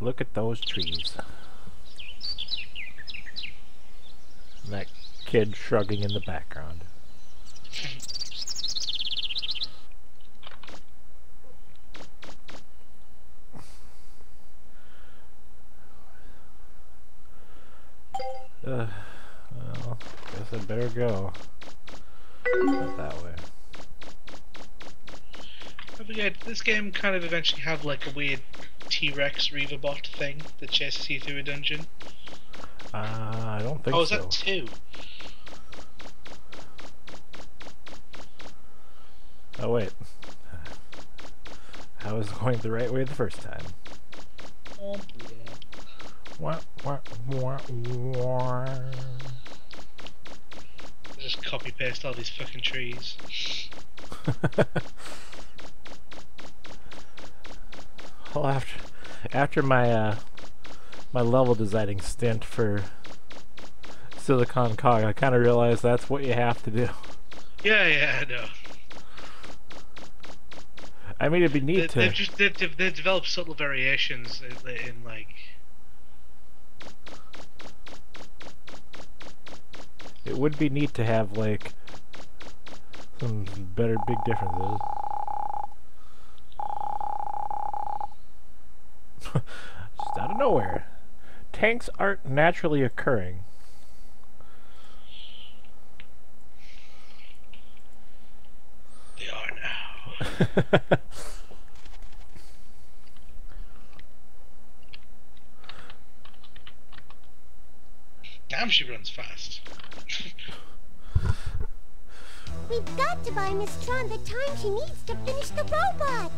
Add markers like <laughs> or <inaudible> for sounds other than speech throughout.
Look at those trees. And that kid shrugging in the background. Uh, well, guess I better go. Not that way. Don't forget, this game kind of eventually have like a weird T-Rex Reaverbot thing that chases you through a dungeon. Uh, I don't think Oh, is so. that two? Oh wait. I was going the right way the first time. Oh, yeah. Wah, wah, wah, wah. Just copy paste all these fucking trees. <laughs> after after my uh, my level designing stint for Silicon Cog, I kind of realized that's what you have to do. Yeah, yeah, I know. I mean, it'd be They, neat they've just they've, they've, they've developed subtle variations in, in like It would be neat to have like some better big differences. Just out of nowhere. Tanks aren't naturally occurring. they are now. <laughs> Damn, she runs fast. We've got to buy Miss Tron the time she needs to finish the robot.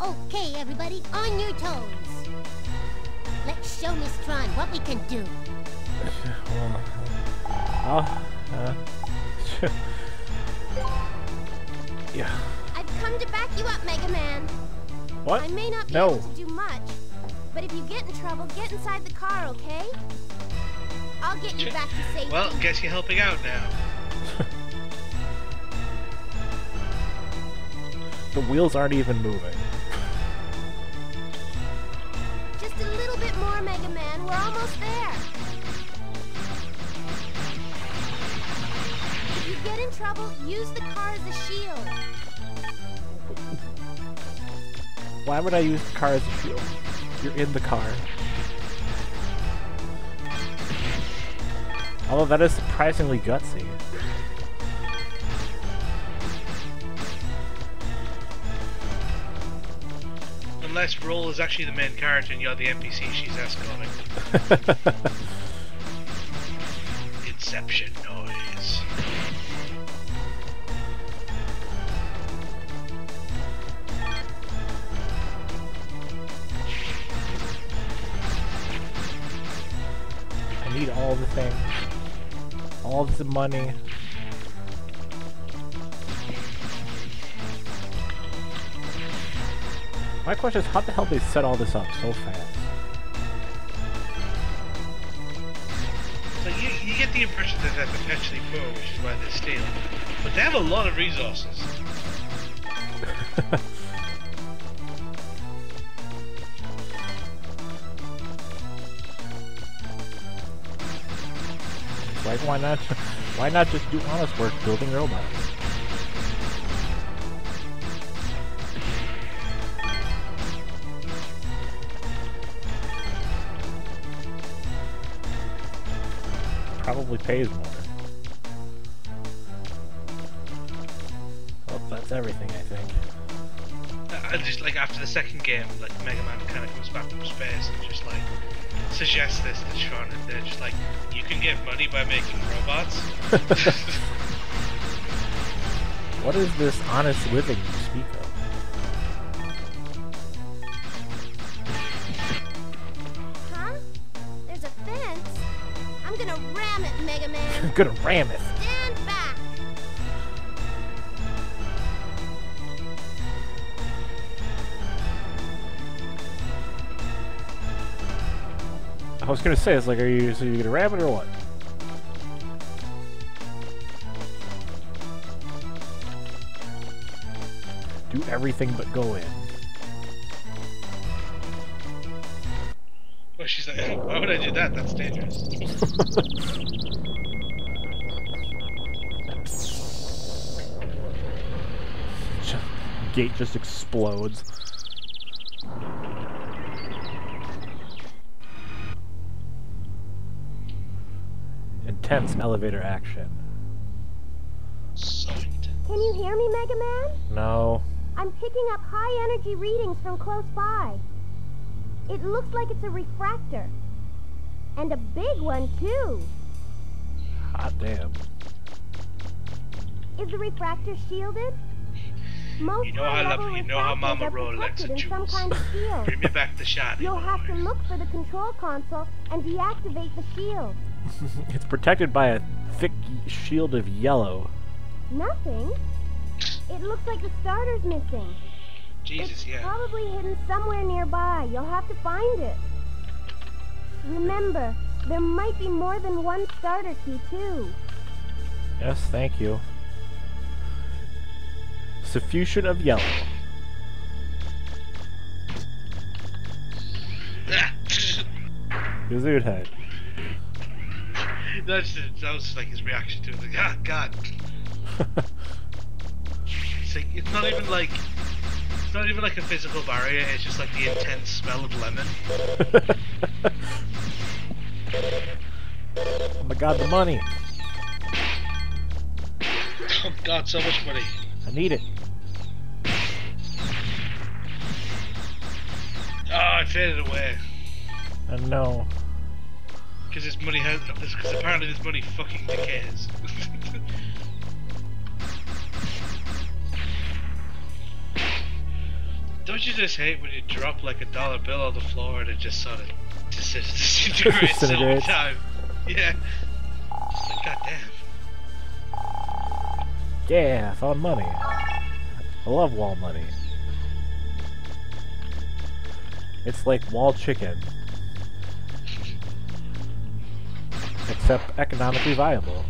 Okay, everybody, on your toes. Let's show Miss Tron what we can do. <laughs> Yeah. I've come to back you up, Mega Man. What? I may not be No. able to do much, but if you get in trouble, get inside the car, okay? I'll get you back to safety. Well, guess you're helping out now. <laughs> The wheels aren't even moving. More, Mega Man. We're almost there. If you get in trouble, use the car as a shield. Why would I use the car as a shield? You're in the car. Although that is surprisingly gutsy. Unless Roll is actually the main character and you're the NPC she's escorting. <laughs> Inception noise. I need all the things. All the money. My question is, how the hell they set all this up so fast? So you, you get the impression that they're potentially poor, which is why they're stealing. But they have a lot of resources. <laughs> Like, why not? Why not just do honest work building robots? Probably pays more. Well, that's everything, I think. Uh, I just like after the second game, like Mega Man kind of comes back from space and just like suggests this to Tron, and they're just like, you can get money by making robots. <laughs> What is this honest living you speak of? Gonna ram it, Mega Man. I'm <laughs> gonna ram it. Stand back. I was gonna say, it's like, are you, so you gonna ram it or what? Do everything but go in. Gate just explodes. Intense elevator action. Can you hear me, Mega Man? No. I'm picking up high energy readings from close by. It looks like it's a refractor. And a big one, too. Hot damn. Is the refractor shielded? Most You know how high-level lovely- you know how refractors Mama are Roll likes protected her in some kind of shield. Bring me back the shot. You'll have to look for the control console and deactivate the shield. <laughs> It's protected by a thick shield of yellow. Nothing. It looks like the starter's missing. Jesus, it's yeah. probably hidden somewhere nearby. You'll have to find it. Remember, there might be more than one starter key, too. Yes, thank you. Suffusion of yellow. <laughs> Gesundheit. That's that was just like his reaction to it. Like, ah, God. <laughs> It's like it's not even like it's not even like a physical barrier. It's just like the intense smell of lemon. <laughs> god, the money! Oh God, so much money. I need it. Ah, oh, it faded away I know. because this money has because apparently this money fucking decays. <laughs> Don't you just hate when you drop like a dollar bill on the floor and it just sort of dis- disintegrates <laughs> over time? Yeah. Like, God damn. Yeah, I found money. I love wall money. It's like wall chicken. Except economically viable.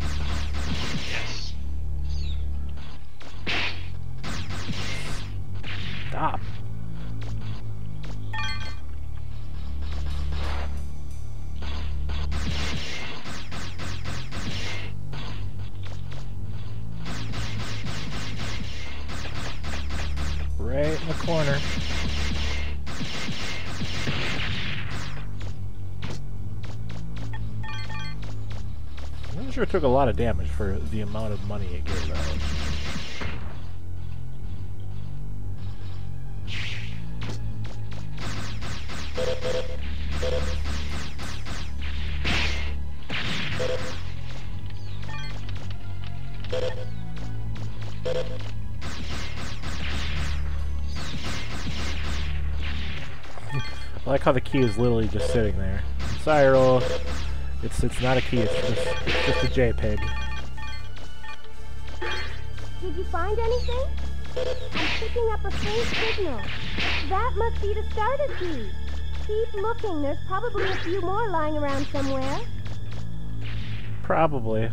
Yes. Stop. Took a lot of damage for the amount of money it gave out. <laughs> I like how the key is literally just sitting there. Roll. It's it's not a key. It's just it's just a JPEG. Did you find anything? I'm picking up a faint signal. That must be the starter key. Keep looking. There's probably a few more lying around somewhere. Probably.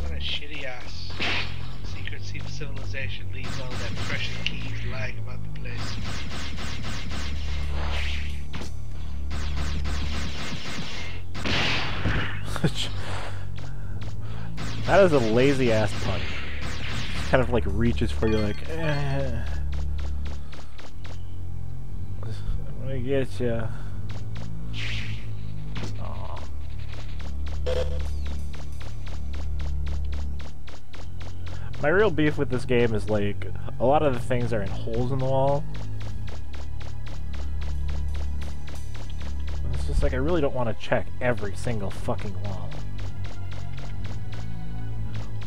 What a shitty ass secret civilization leaves all that precious keys lying about the place. <laughs> that is a lazy ass punch. Kind of like reaches for you, like, eh. I'm gonna get you. My real beef with this game is like a lot of the things are in holes in the wall. Like I really don't want to check every single fucking wall.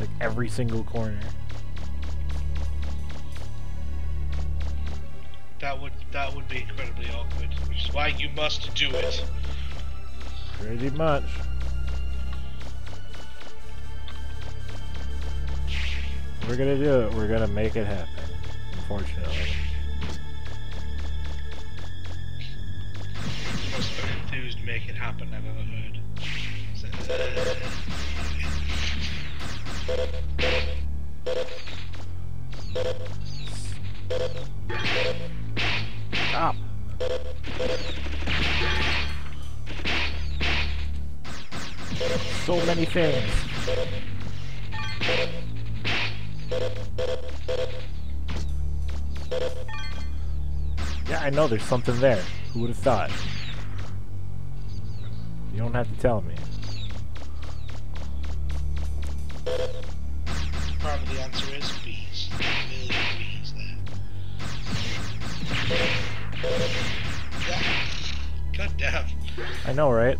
Like every single corner. That would that would be incredibly awkward, which is why you must do it. Pretty much. We're gonna do it. We're gonna make it happen. Unfortunately make it happen I've ever heard. Stop. So many things. Yeah, I know there's something there. Who would have thought? You don't have to tell me. Probably the answer is bees. A million bees there. Yeah. <laughs> God damn. I know, right?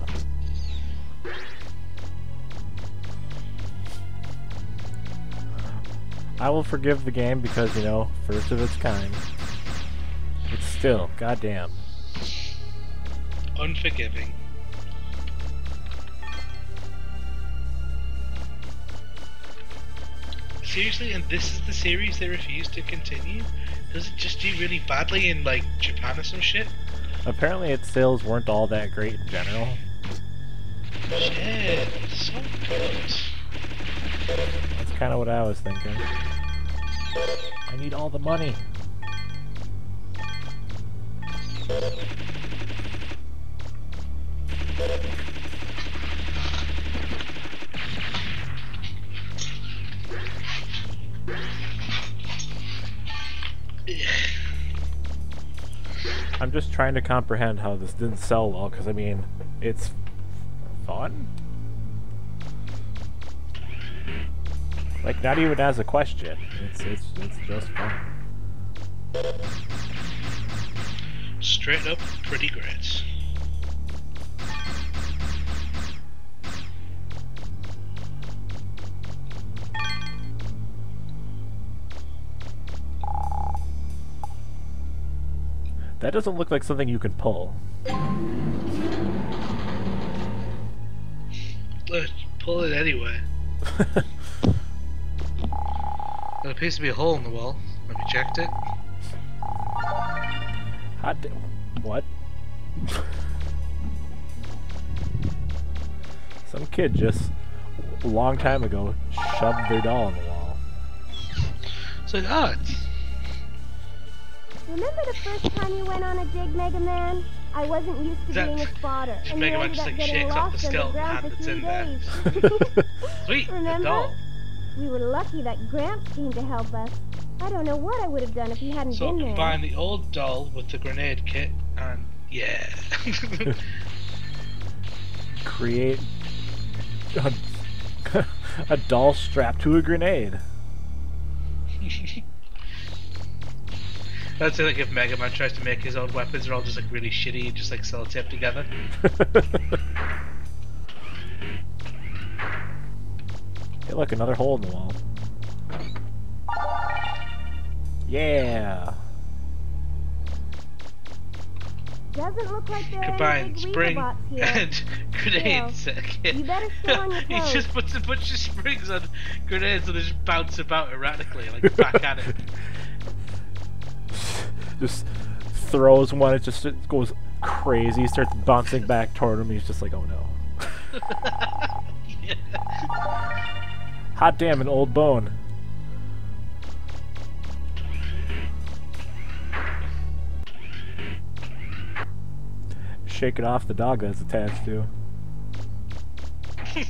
I will forgive the game because, you know, first of its kind. But still, goddamn. Unforgiving. Seriously, and this is the series they refuse to continue? Does it just do really badly in like Japan or some shit? Apparently its sales weren't all that great in general. Shit, so good. That's kind of what I was thinking. I need all the money. I'm just trying to comprehend how this didn't sell well, because I mean, it's fun? Like, not even as a question. It's, it's, it's just fun. Straight up pretty great. That doesn't look like something you can pull. Let's pull it anyway. <laughs> There appears to be a hole in the wall. Have you checked it? Hot What? <laughs> Some kid just, a long time ago, shoved their doll in the wall. It's like, ah, it's Remember the first time you went on a dig, Mega Man? I wasn't used to that- being a spotter, just and Mega you Man ended just, up like, getting shakes off the lost skeleton underground hand for that's three in there. days. <laughs> <laughs> sweet. The Remember? doll. we were lucky that Gramps came to help us. I don't know what I would have done if he hadn't So been there. So combine the old doll with the grenade kit, and yeah. <laughs> Create a, a doll strapped to a grenade. That's like if Mega Man tries to make his own weapons, they're all just like really shitty and just like sellotape together. <laughs> hey, look, another hole in the wall. Yeah. Doesn't look like there are Combine any big spring here. <laughs> and grenades. you better stay on your toes. <laughs> he just puts a bunch of springs on grenades and they just bounce about erratically, like back at it. Just throws one, it just it goes crazy, starts bouncing back toward him. He's just like, oh no. Yeah. <laughs> Hot damn, an old bone. Shake it off the dog that's attached to. <laughs>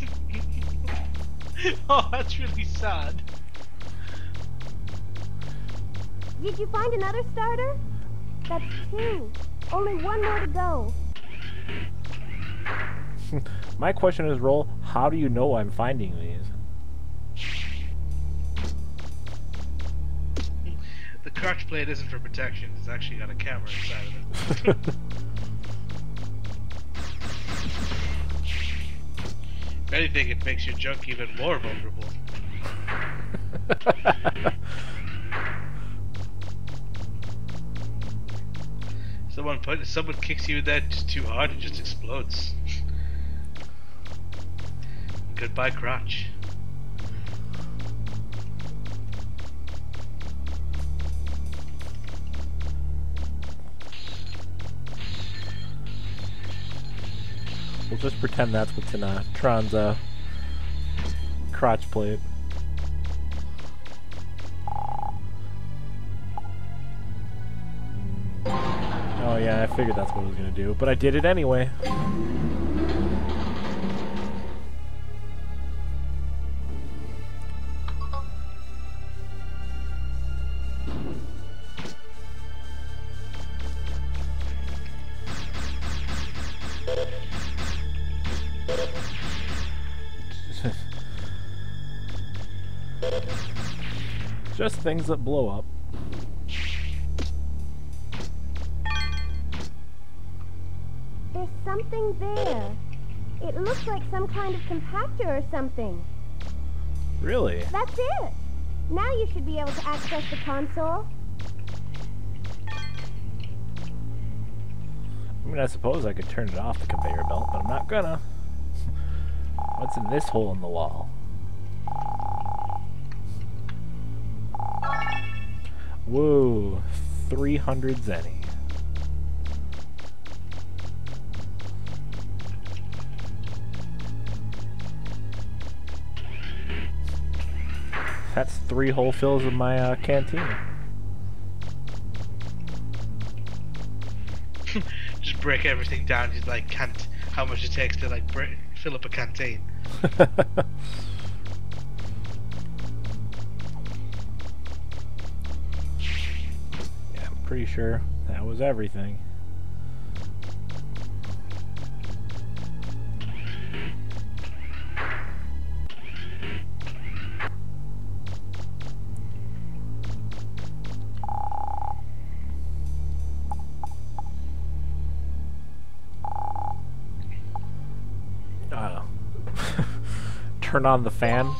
oh, that's really sad. Did you find another starter? That's two. Only one more to go. <laughs> My question is, Roll, how do you know I'm finding these? The crotch plate isn't for protection, it's actually got a camera inside of it. <laughs> If anything, it makes your junk even more vulnerable. <laughs> Someone put someone kicks you in that just too hard, it just explodes. Goodbye, crotch. we'll just pretend that's what's in uh, Tron's uh, crotch plate. Yeah, I figured that's what I was going to do, but I did it anyway. <laughs> Just things that blow up. Something there. It looks like some kind of compactor or something. Really? That's it. Now you should be able to access the console. I mean, I suppose I could turn it off the conveyor belt, but I'm not gonna. What's in this hole in the wall? Whoa, 300 zenny. That's three whole fills of my uh, cantina. <laughs> Just break everything down. Just like can't how much it takes to like break, fill up a canteen. <laughs> Yeah, I'm pretty sure that was everything. Turn on the fan.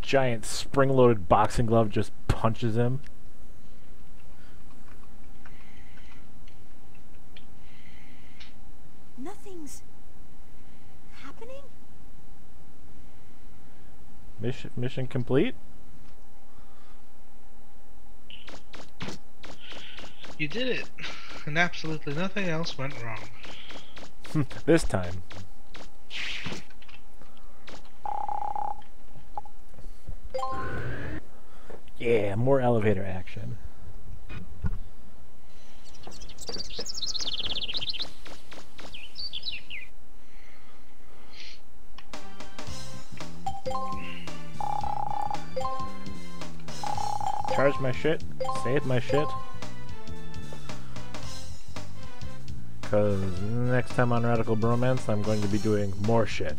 Giant spring-loaded boxing glove just punches him. Mission complete. You did it, and absolutely nothing else went wrong. <laughs> this time. Yeah, more elevator action. Charge my shit, save my shit. Because next time on Radical Bromance, I'm going to be doing more shit.